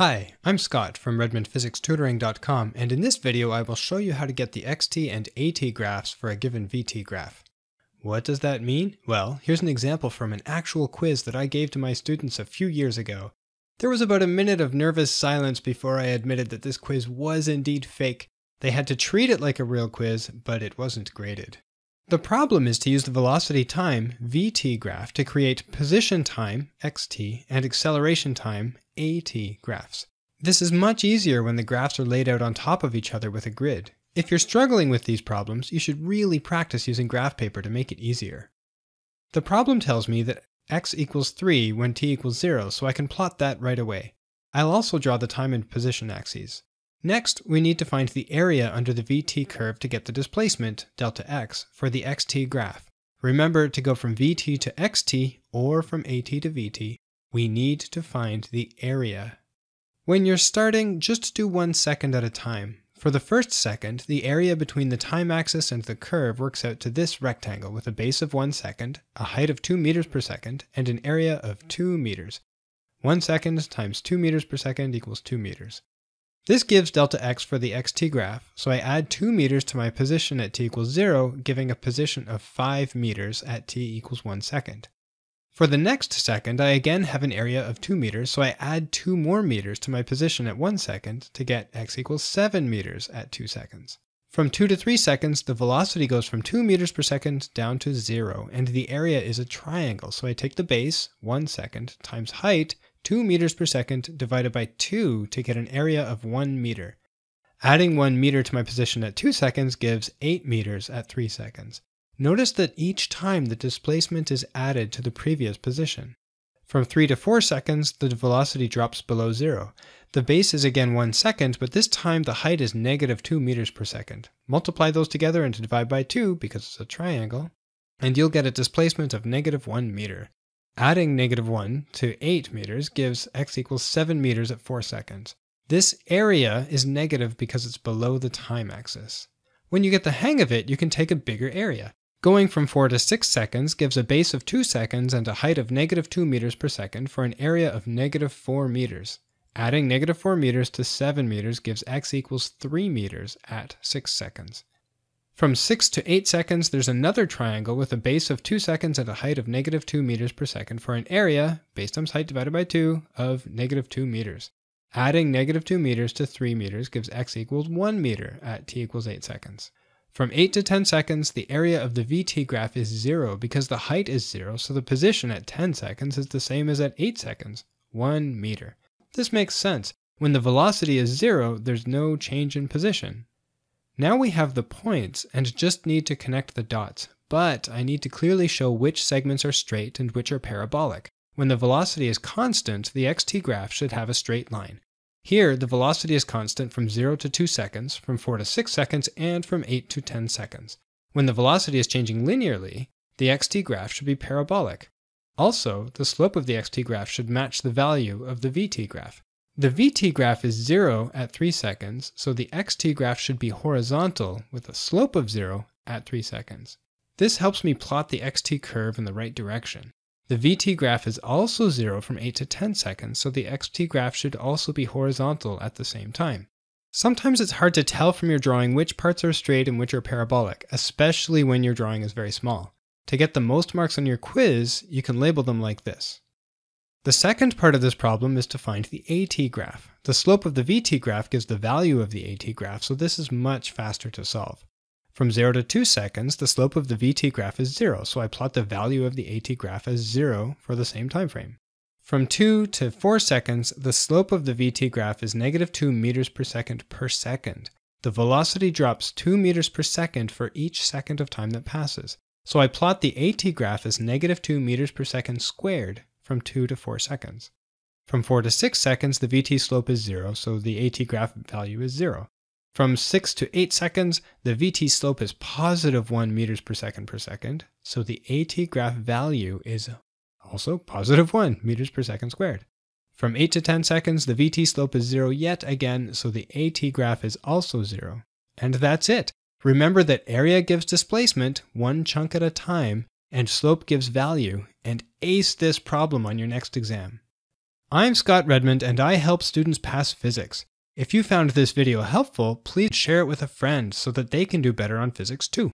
Hi, I'm Scott from RedmondPhysicsTutoring.com and in this video I will show you how to get the xt and at graphs for a given vt graph. What does that mean? Well, here's an example from an actual quiz that I gave to my students a few years ago. There was about a minute of nervous silence before I admitted that this quiz was indeed fake. They had to treat it like a real quiz, but it wasn't graded. The problem is to use the velocity time vt graph to create position time xt and acceleration time at graphs. This is much easier when the graphs are laid out on top of each other with a grid. If you're struggling with these problems, you should really practice using graph paper to make it easier. The problem tells me that x equals 3 when t equals 0, so I can plot that right away. I'll also draw the time and position axes. Next, we need to find the area under the vt curve to get the displacement, delta x, for the xt graph. Remember to go from vt to xt or from at to vt, we need to find the area. When you're starting, just do one second at a time. For the first second, the area between the time axis and the curve works out to this rectangle with a base of 1 second, a height of 2 meters per second, and an area of 2 meters. 1 second times 2 meters per second equals 2 meters. This gives delta x for the xt graph, so I add 2 meters to my position at t equals 0, giving a position of 5 meters at t equals 1 second. For the next second, I again have an area of 2 meters, so I add 2 more meters to my position at 1 second to get x equals 7 meters at 2 seconds. From 2 to 3 seconds, the velocity goes from 2 meters per second down to 0, and the area is a triangle, so I take the base, 1 second, times height, 2 meters per second divided by 2 to get an area of 1 meter. Adding 1 meter to my position at 2 seconds gives 8 meters at 3 seconds. Notice that each time the displacement is added to the previous position. From 3 to 4 seconds, the velocity drops below 0. The base is again 1 second, but this time the height is negative 2 meters per second. Multiply those together and divide by 2 because it's a triangle, and you'll get a displacement of negative 1 meter. Adding negative 1 to 8 meters gives x equals 7 meters at 4 seconds. This area is negative because it's below the time axis. When you get the hang of it, you can take a bigger area. Going from 4 to 6 seconds gives a base of 2 seconds and a height of negative 2 meters per second for an area of negative 4 meters. Adding negative 4 meters to 7 meters gives x equals 3 meters at 6 seconds. From 6 to 8 seconds, there's another triangle with a base of 2 seconds and a height of negative 2 meters per second for an area, base times height divided by 2, of negative 2 meters. Adding negative 2 meters to 3 meters gives x equals 1 meter at t equals 8 seconds. From 8 to 10 seconds, the area of the VT graph is 0 because the height is 0, so the position at 10 seconds is the same as at 8 seconds, 1 meter. This makes sense. When the velocity is 0, there's no change in position. Now we have the points and just need to connect the dots, but I need to clearly show which segments are straight and which are parabolic. When the velocity is constant, the xt graph should have a straight line. Here, the velocity is constant from 0 to 2 seconds, from 4 to 6 seconds, and from 8 to 10 seconds. When the velocity is changing linearly, the xt graph should be parabolic. Also, the slope of the xt graph should match the value of the vt graph. The VT graph is 0 at 3 seconds, so the XT graph should be horizontal with a slope of 0 at 3 seconds. This helps me plot the XT curve in the right direction. The VT graph is also 0 from 8 to 10 seconds, so the XT graph should also be horizontal at the same time. Sometimes it's hard to tell from your drawing which parts are straight and which are parabolic, especially when your drawing is very small. To get the most marks on your quiz, you can label them like this. The second part of this problem is to find the AT graph. The slope of the VT graph gives the value of the AT graph, so this is much faster to solve. From 0 to 2 seconds, the slope of the VT graph is 0, so I plot the value of the AT graph as 0 for the same time frame. From 2 to 4 seconds, the slope of the VT graph is negative 2 meters per second per second. The velocity drops 2 meters per second for each second of time that passes. So I plot the AT graph as negative 2 meters per second squared from 2 to 4 seconds. From 4 to 6 seconds, the VT slope is 0, so the AT graph value is 0. From 6 to 8 seconds, the VT slope is positive 1 meters per second per second, so the AT graph value is also positive 1 meters per second squared. From 8 to 10 seconds, the VT slope is 0 yet again, so the AT graph is also 0. And that's it. Remember that area gives displacement, one chunk at a time, and slope gives value, and ace this problem on your next exam. I'm Scott Redmond and I help students pass physics. If you found this video helpful, please share it with a friend so that they can do better on physics too.